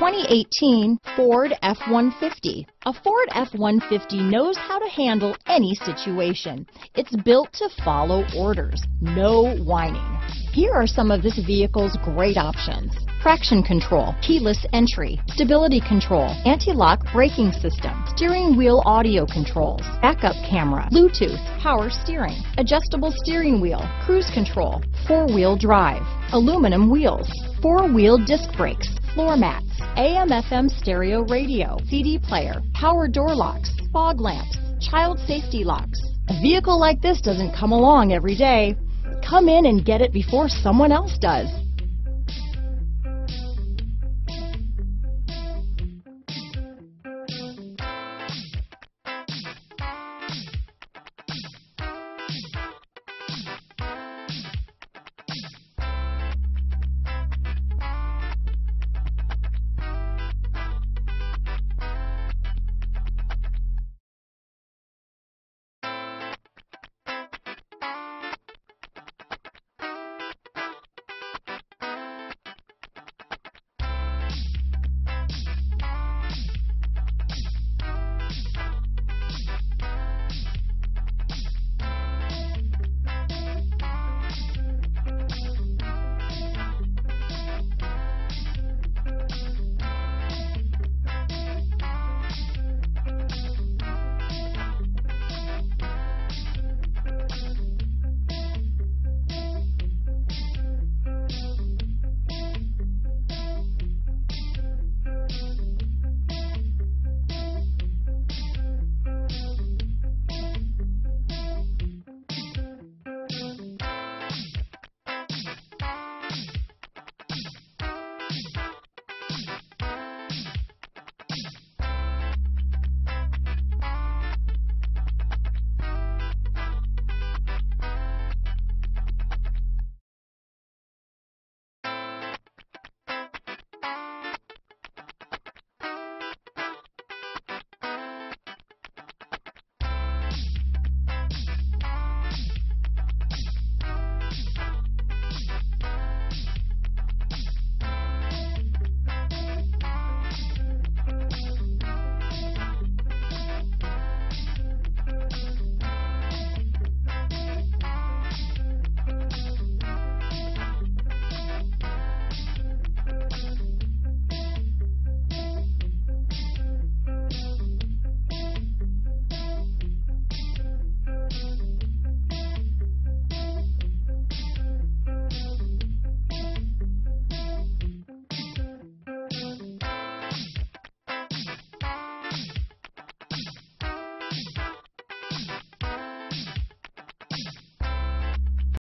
2018 Ford F-150. A Ford F-150 knows how to handle any situation. It's built to follow orders, no whining. Here are some of this vehicle's great options. Traction control, keyless entry, stability control, anti-lock braking system, steering wheel audio controls, backup camera, Bluetooth, power steering, adjustable steering wheel, cruise control, four-wheel drive, aluminum wheels, four-wheel disc brakes, floor mats, AM FM stereo radio, CD player, power door locks, fog lamps, child safety locks. A vehicle like this doesn't come along every day. Come in and get it before someone else does.